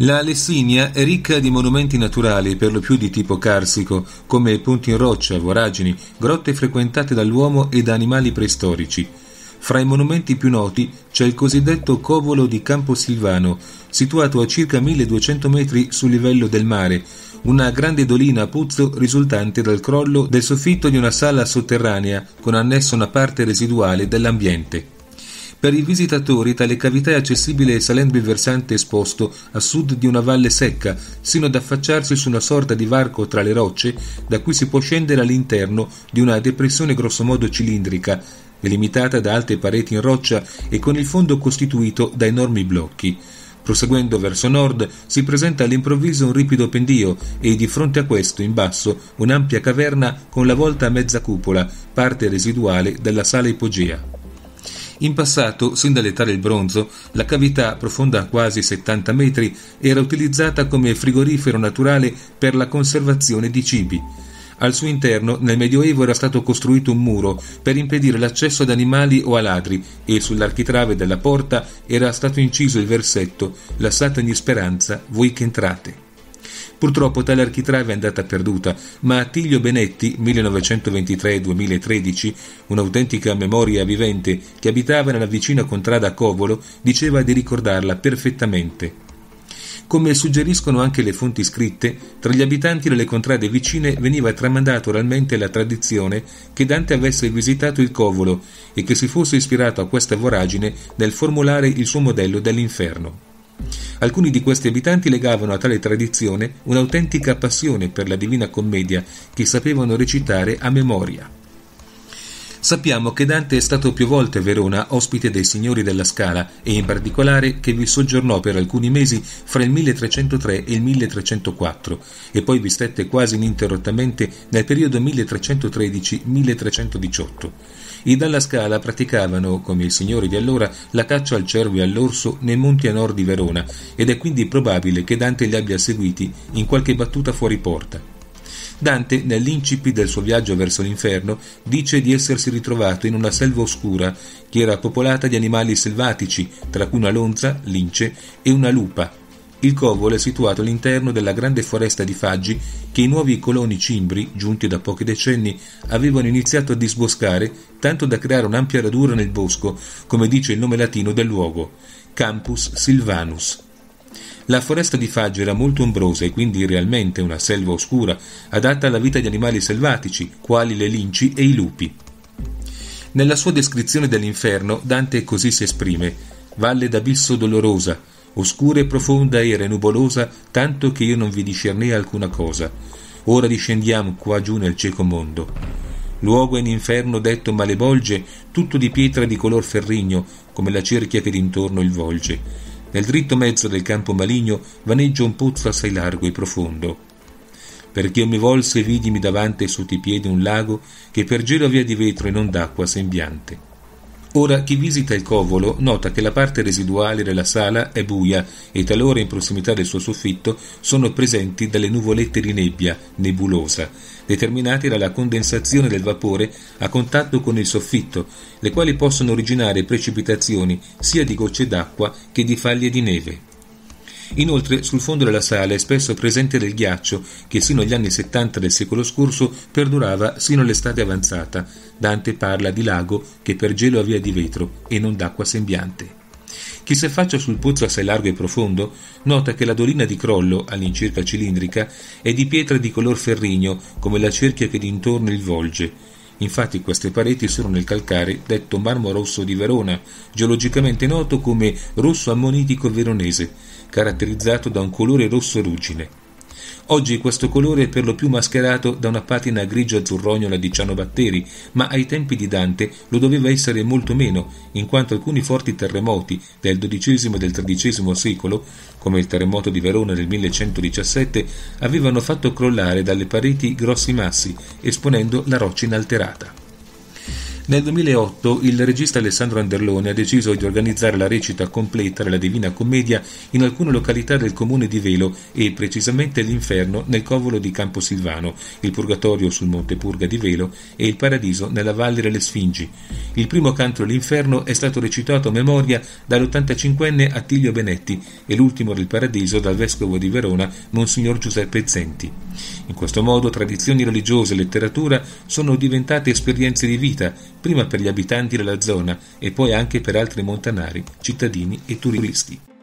La Lessinia è ricca di monumenti naturali, per lo più di tipo carsico, come ponti in roccia, voragini, grotte frequentate dall'uomo e da animali preistorici. Fra i monumenti più noti c'è il cosiddetto Covolo di Campo Silvano, situato a circa 1200 metri sul livello del mare, una grande dolina a puzzo risultante dal crollo del soffitto di una sala sotterranea con annesso una parte residuale dell'ambiente. Per i visitatori tale cavità è accessibile salendo il versante esposto a sud di una valle secca, sino ad affacciarsi su una sorta di varco tra le rocce, da cui si può scendere all'interno di una depressione grossomodo cilindrica, delimitata da alte pareti in roccia e con il fondo costituito da enormi blocchi. Proseguendo verso nord si presenta all'improvviso un ripido pendio e di fronte a questo, in basso, un'ampia caverna con la volta a mezza cupola, parte residuale della sala ipogea. In passato, sin dall'età del bronzo, la cavità, profonda quasi 70 metri, era utilizzata come frigorifero naturale per la conservazione di cibi. Al suo interno, nel Medioevo, era stato costruito un muro per impedire l'accesso ad animali o a ladri e sull'architrave della porta era stato inciso il versetto Lasciatemi speranza, voi che entrate. Purtroppo tale architrave è andata perduta, ma Attilio Benetti, 1923-2013, un'autentica memoria vivente che abitava nella vicina contrada Covolo, diceva di ricordarla perfettamente. Come suggeriscono anche le fonti scritte, tra gli abitanti delle contrade vicine veniva tramandata oralmente la tradizione che Dante avesse visitato il Covolo e che si fosse ispirato a questa voragine nel formulare il suo modello dell'inferno. Alcuni di questi abitanti legavano a tale tradizione un'autentica passione per la Divina Commedia che sapevano recitare a memoria. Sappiamo che Dante è stato più volte a Verona ospite dei signori della Scala e in particolare che vi soggiornò per alcuni mesi fra il 1303 e il 1304 e poi vi stette quasi ininterrottamente nel periodo 1313-1318 i Dalla Scala praticavano, come i signori di allora, la caccia al cervo e all'orso nei monti a nord di Verona ed è quindi probabile che Dante li abbia seguiti in qualche battuta fuori porta. Dante, nell'incipit del suo viaggio verso l'inferno, dice di essersi ritrovato in una selva oscura che era popolata di animali selvatici, tra cui una lonza, lince e una lupa, il covolo è situato all'interno della grande foresta di faggi che i nuovi coloni cimbri, giunti da pochi decenni, avevano iniziato a disboscare, tanto da creare un'ampia radura nel bosco, come dice il nome latino del luogo, Campus Silvanus. La foresta di Faggi era molto ombrosa e quindi realmente una selva oscura, adatta alla vita di animali selvatici, quali le linci e i lupi. Nella sua descrizione dell'inferno, Dante così si esprime: Valle d'abisso dolorosa, oscura e profonda era e nuvolosa, tanto che io non vi discernei alcuna cosa. Ora discendiamo qua giù nel cieco mondo. Luogo in inferno detto malevolge, tutto di pietra di color ferrigno, come la cerchia che d'intorno il volge. Nel dritto mezzo del campo maligno vaneggia un pozzo assai largo e profondo. Perché io mi volse e vidimi davanti sotto i piedi un lago che per gelo via di vetro e non d'acqua sembiante. Ora chi visita il covolo nota che la parte residuale della sala è buia e talora in prossimità del suo soffitto sono presenti delle nuvolette di nebbia nebulosa, determinate dalla condensazione del vapore a contatto con il soffitto, le quali possono originare precipitazioni sia di gocce d'acqua che di faglie di neve. Inoltre sul fondo della sala è spesso presente del ghiaccio che sino agli anni 70 del secolo scorso perdurava sino all'estate avanzata. Dante parla di lago che per gelo avvia di vetro e non d'acqua sembiante. Chi si affaccia sul pozzo assai largo e profondo nota che la dolina di crollo, all'incirca cilindrica, è di pietra di color ferrigno, come la cerchia che d'intorno il volge. Infatti queste pareti sono nel calcare detto marmo rosso di Verona, geologicamente noto come rosso ammonitico veronese, caratterizzato da un colore rosso ruggine. Oggi questo colore è per lo più mascherato da una patina grigio-azzurrognola di cianobatteri, ma ai tempi di Dante lo doveva essere molto meno, in quanto alcuni forti terremoti del XII e del XIII secolo, come il terremoto di Verona del 1117, avevano fatto crollare dalle pareti grossi massi, esponendo la roccia inalterata. Nel 2008 il regista Alessandro Anderlone ha deciso di organizzare la recita completa della Divina Commedia in alcune località del comune di Velo e precisamente l'Inferno nel covolo di Camposilvano, il Purgatorio sul Monte Purga di Velo e il Paradiso nella Valle delle Sfingi. Il primo canto dell'Inferno è stato recitato a memoria dall'85enne Attilio Benetti e l'ultimo del Paradiso dal vescovo di Verona, Monsignor Giuseppe Zenti. In questo modo tradizioni religiose e letteratura sono diventate esperienze di vita, prima per gli abitanti della zona e poi anche per altri montanari, cittadini e turisti.